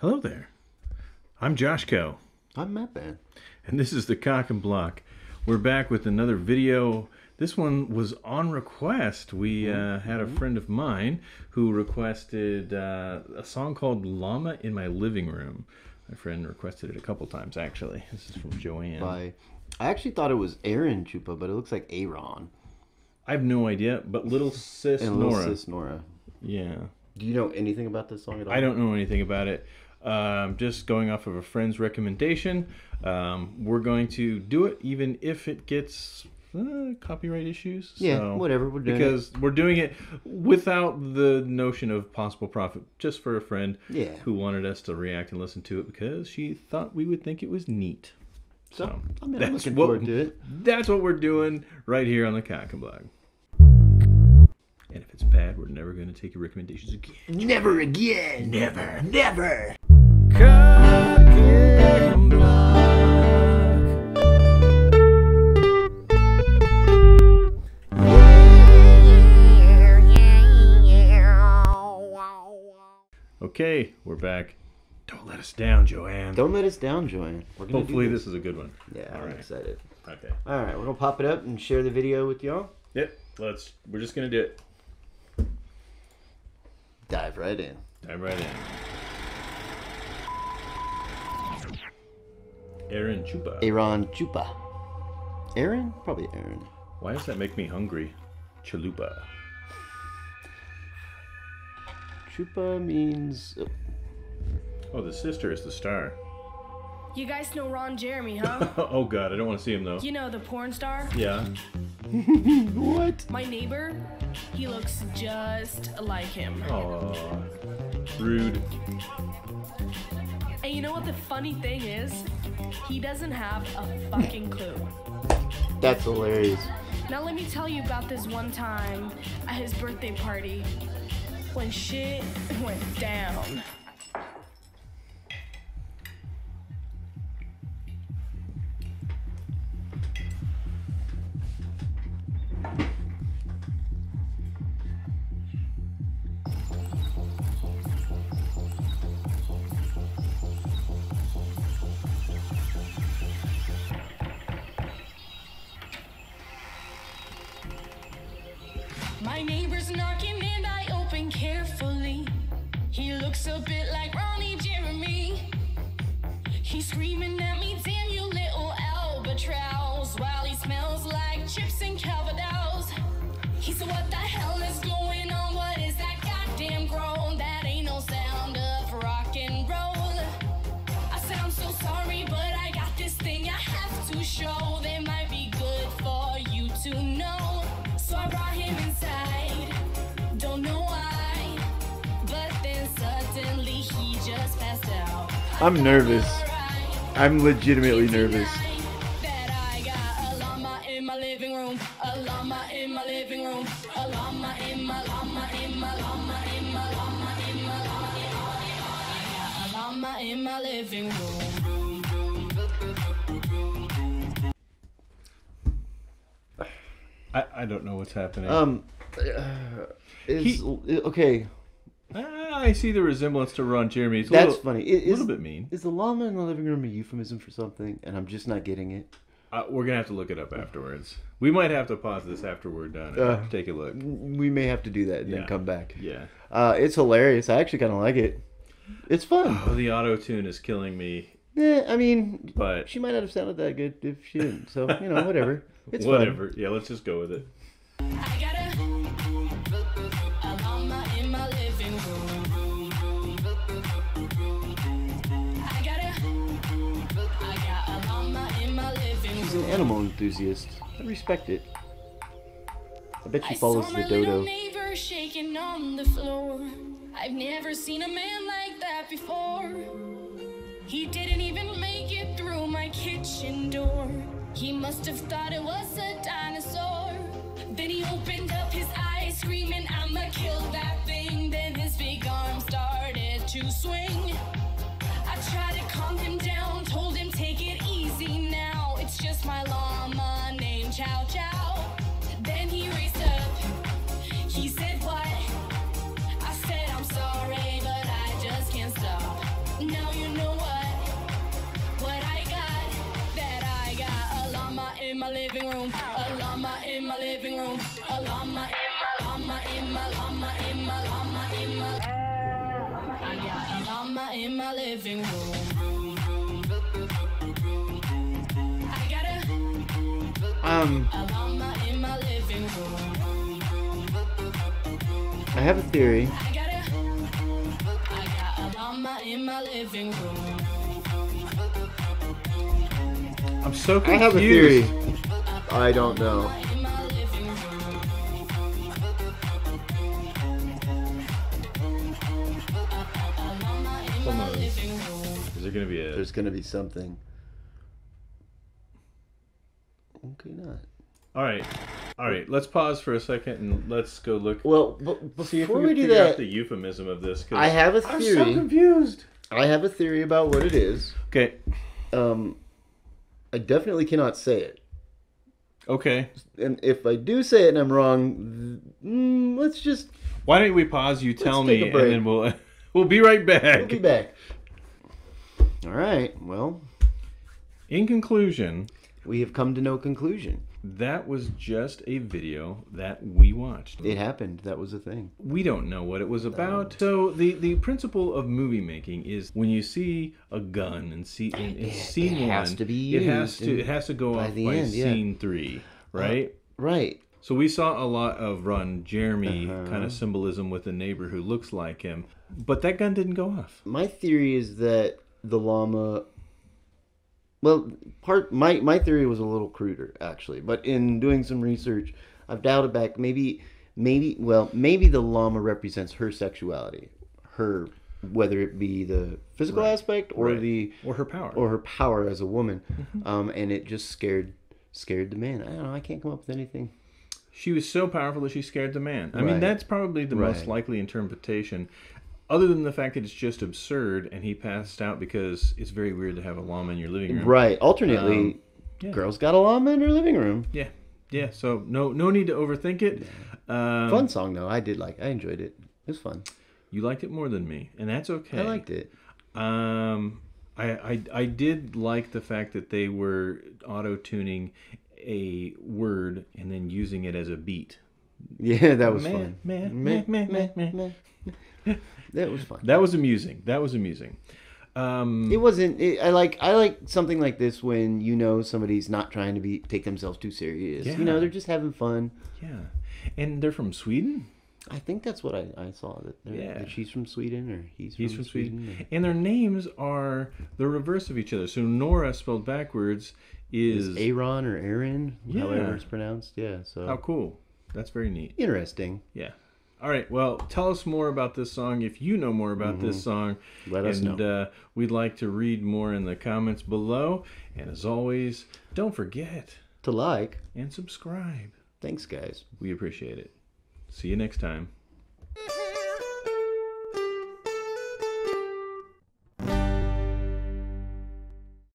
Hello there. I'm Jawshco, I'm Matban. and this is the Caulk and Block. We're back with another video. This one was on request. We uh, had a friend of mine who requested uh, a song called Llama in My Living Room. My friend requested it a couple times, actually. This is from Joanne. By, I actually thought it was Aron Chupa, but it looks like Aaron I have no idea, but Little Sis and Nora. little sis Nora. Yeah. Do you know anything about this song at all? I don't know anything about it. Um, just going off of a friend's recommendation, um, we're going to do it, even if it gets uh, copyright issues. Yeah, So- whatever. We're doing it. because we're doing it without the notion of possible profit, just for a friend Yeah. who wanted us to react and listen to it because she thought we would think it was neat. So, So, I mean, I'm that's looking what- forward to it. That's what we're doing right here on the Caulk and Block. And if it's bad, we're never going to take your recommendations again. Never again. Never. Never. Okay, we're back. Don't let us down, Joanne. Don't let us down, Joanne. We're gonna Hopefully, do this is a good one. Yeah, All I'm right. excited. Okay. All right, we're gonna pop it up and share the video with y'all. Yep. Let's. We're just gonna do it. Dive right in. Dive right in. Aron Chupa. Aron Chupa. Aaron? Probably Aaron. Why does that make me hungry? Chalupa. Chupa means. Oh, oh the sister is the star. You guys know Ron Jeremy, huh? oh God, I don't want to see him though. you know the porn star? Yeah. What? My neighbor, he looks just like him. Oh. Rude. And you know what the funny thing is? He doesn't have a fucking clue. That's hilarious. Now let me tell you about this one time at his birthday party when shit went down. Knocking and I open carefully. He looks a bit like Ronnie Jeremy. He's screaming at me, damn you little albatross, while he smells like chips and calvados. He said, What the A llama in my living room. I, I don't know what's happening. Um, uh, is okay. Ah, I see the resemblance to Ron Jeremy. It's a That's little, funny. It, A little bit mean. Is the llama in the living room a euphemism for something, and I'm just not getting it? Uh, we're gonna have to look it up afterwards. We might have to pause this after we're done and Uh. take a look. We may have to do that and Yeah. then come back. Yeah. Uh, it's hilarious. I actually kind of like it. It's fun. Oh, the auto tune is killing me. Yeah, I mean, But she might not have sounded that good if she didn't. So you know, whatever. It's fun. whatever. Yeah, let's just go with it. An animal enthusiast. I respect it. I bet she follows the my little dodo. neighbor shaking on the floor. I've never seen a man like that before. He didn't even make it through my kitchen door. He must have thought it was a dinosaur. Then he opened up his eyes, screaming, I'ma kill that thing. Then his big arm started to swing. I tried to calm him down, told him take it in my living room. A llama in my living room. A llama in my llama in my llama in my llama in my. I got a llama in my living room. I got a, Um, a llama in my living room. I have a theory. I got a, I got a llama in my living room. I'm so I confused. have a theory. I don't know. In my living room. A llama in Hold my on. living room. Is there gonna be a? There's gonna be something. Okay, not. All right, all right. Let's pause for a second and let's go look. Well, but See if before we we can do figure out that, the euphemism of this. 'cause I have a I'm so theory. confused. I have a theory about what it is. Okay, Um, I definitely cannot say it. okay. And if I do say it and I'm wrong, mm, let's just Why don't we pause? You tell me, and then we'll we'll be right back. we'll be back. All right. Well, In conclusion, we have come to no conclusion. That was just a video that we watched. It happened. That was a thing. we don't know what it was about. So the the principle of movie making is when you see a gun and see in, in It- scene it one, has to be it has to it has to go by off the by end, yeah. scene three, right? Right. So we saw a lot of Ron Jeremy Uh-huh. kind of symbolism with a neighbor who looks like him, but that gun didn't go off. My theory is that the llama. Well, part my my theory was a little cruder actually, but in doing some research, I've dialed it back. Maybe, maybe, well, maybe the llama represents her sexuality, her whether it be the physical Right. aspect or Right. the Or her power. or her power as a woman, um, and it just scared scared the man. I don't know. I can't come up with anything. She was so powerful that she scared the man. I mean, that's probably the most likely interpretation. Other than the fact that it's just absurd and he passed out because it's very weird to have a llama in your living room. Right. Alternately, Um, yeah. girls got a llama in her living room. Yeah. Yeah. So no no need to overthink it. Um, Fun song though. I did like. I enjoyed it. It was fun. You liked it more than me, and that's okay. I liked it. Um, I, I I did like the fact that they were auto tuning a word and then using it as a beat. Yeah, that was fun. meh, Meh, meh, meh, meh, meh. That was fun. That was amusing. That was amusing. Um, It wasn't. It, I like. I like something like this when you know somebody's not trying to be take themselves too serious. Yeah. You know, they're just having fun. yeah, and they're from Sweden. I think that's what I, I saw that, Yeah. that she's from Sweden or he's from, He's from Sweden, and their names are the reverse of each other. So Nora spelled backwards is, Aaron or Aaron, Yeah. however it's pronounced. Yeah. So how cool. That's very neat. interesting. Yeah. All right. Well, tell us more about this song if you know more about this song. Mm-hmm. Let us and, know. uh, we'd like to read more in the comments below. And as always, don't forget To like. and subscribe. Thanks, guys. We appreciate it. See you next time.